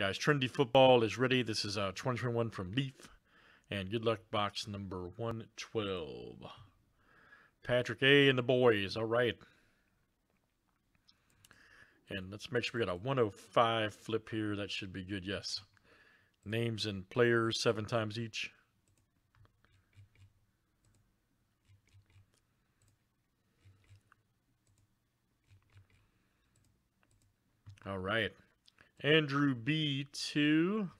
Guys, Trinity Football is ready. This is uh, 2021 from Leaf. And good luck box number 112. Patrick A. and the boys. All right. And let's make sure we got a 105 flip here. That should be good. Yes. Names and players seven times each. All right. Andrew B to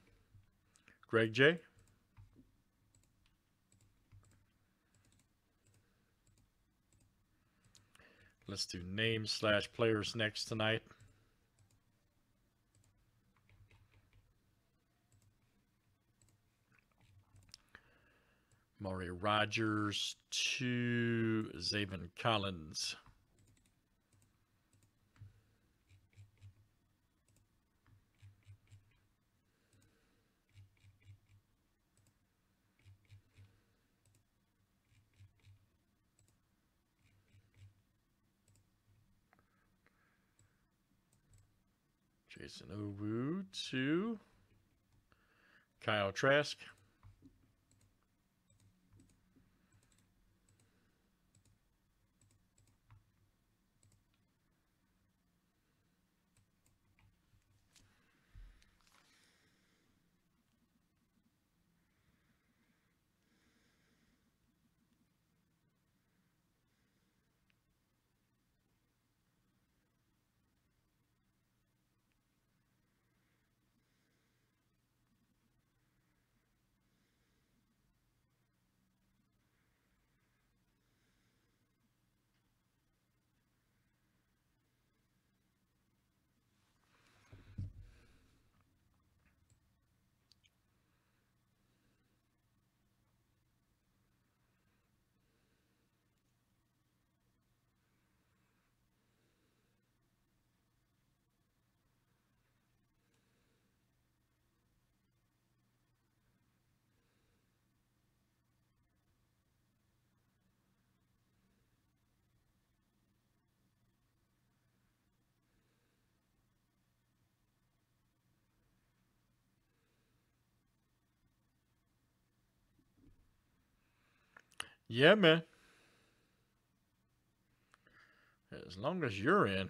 Greg J. Let's do name slash players next tonight. Maury Rogers to Zaven Collins. Jayson Oweh to Kyle Trask. Yeah, man. As long as you're in.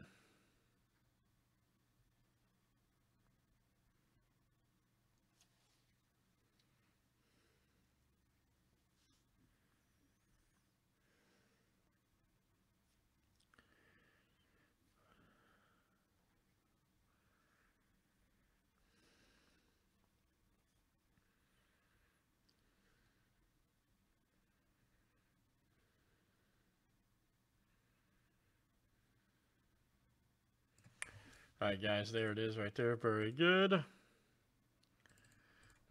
All right, guys, there it is right there. Very good.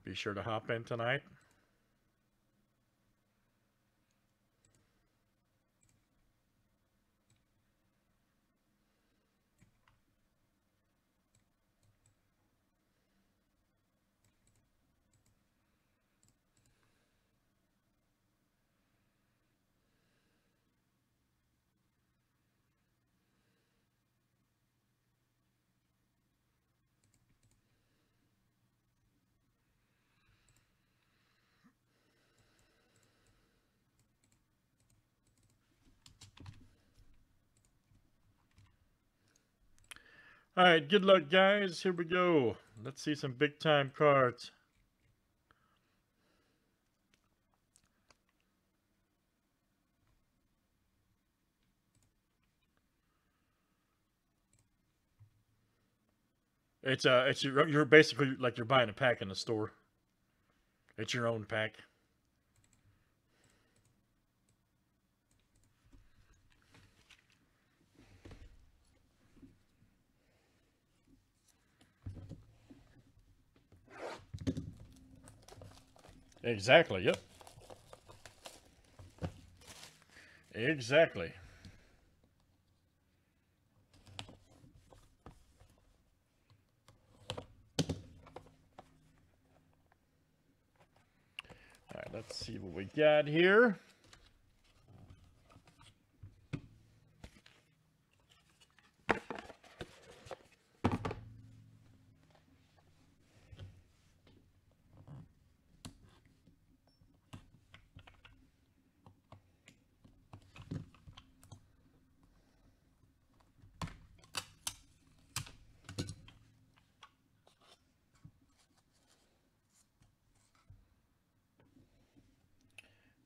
Be sure to hop in tonight. All right, good luck, guys. Here we go. Let's see some big time cards. It's uh, it's your, you're basically like you're buying a pack in the store. It's your own pack. Exactly, yep. Exactly. All right, let's see what we got here.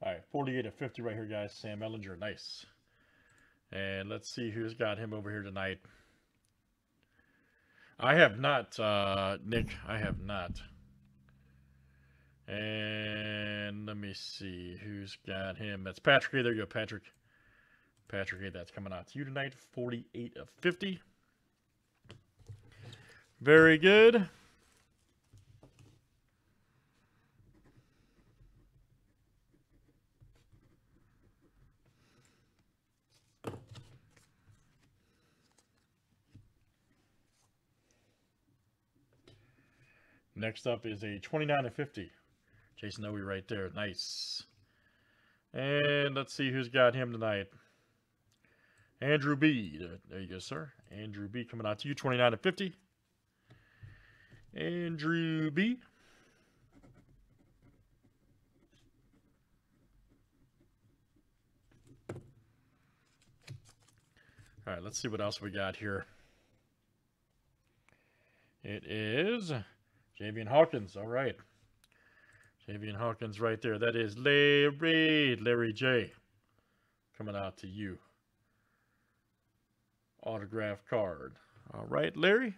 All right, 48 of 50 right here, guys. Sam Ehlinger, nice. And let's see who's got him over here tonight. I have not, uh, Nick. I have not. And let me see who's got him. That's Patrick. There you go, Patrick. Patrick, that's coming out to you tonight. 48 of 50. Very good. Next up is a 29 of 50. Jayson Oweh right there. Nice. And let's see who's got him tonight. Andrew B. There you go, sir. Andrew B. coming out to you, 29 of 50. Andrew B. All right, let's see what else we got here. It is Javian Hawkins. All right. Javian Hawkins right there. That is Larry, Larry J. Coming out to you. Autograph card. All right, Larry.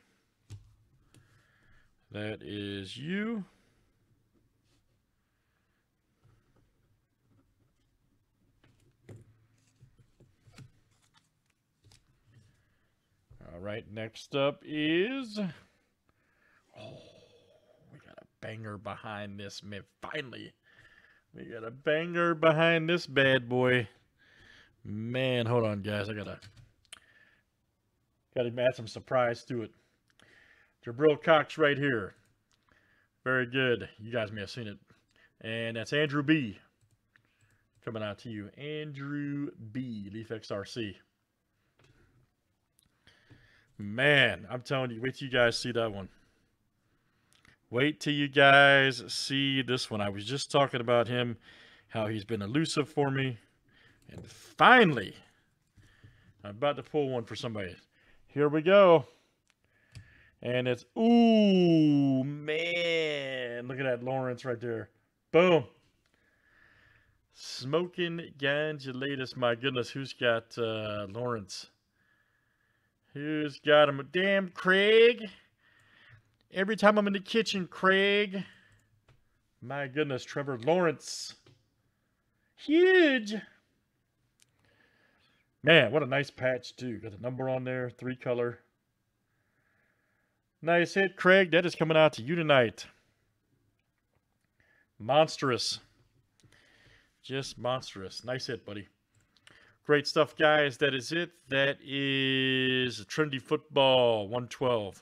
That is you. All right, next up is... Oh, banger behind this, man. Finally, we got a banger behind this bad boy. Man, hold on, guys. I gotta gotta add some surprise to it. Jabril Cox right here. Very good. You guys may have seen it. And that's Andrew B. Coming out to you. Andrew B. Leaf XRC. Man, I'm telling you, wait till you guys see that one. Wait till you guys see this one. I was just talking about him, how he's been elusive for me. And finally, I'm about to pull one for somebody. Here we go. And it's, ooh, man. Look at that Lawrence right there. Boom. Smoking ganja latest. My goodness, who's got uh, Lawrence? Who's got him? Damn, Craig. Every time I'm in the kitchen, Craig. My goodness, Trevor Lawrence. Huge. Man, what a nice patch, too. Got the number on there, three color. Nice hit, Craig. That is coming out to you tonight. Monstrous. Just monstrous. Nice hit, buddy. Great stuff, guys. That is it. That is Trinity Football 112.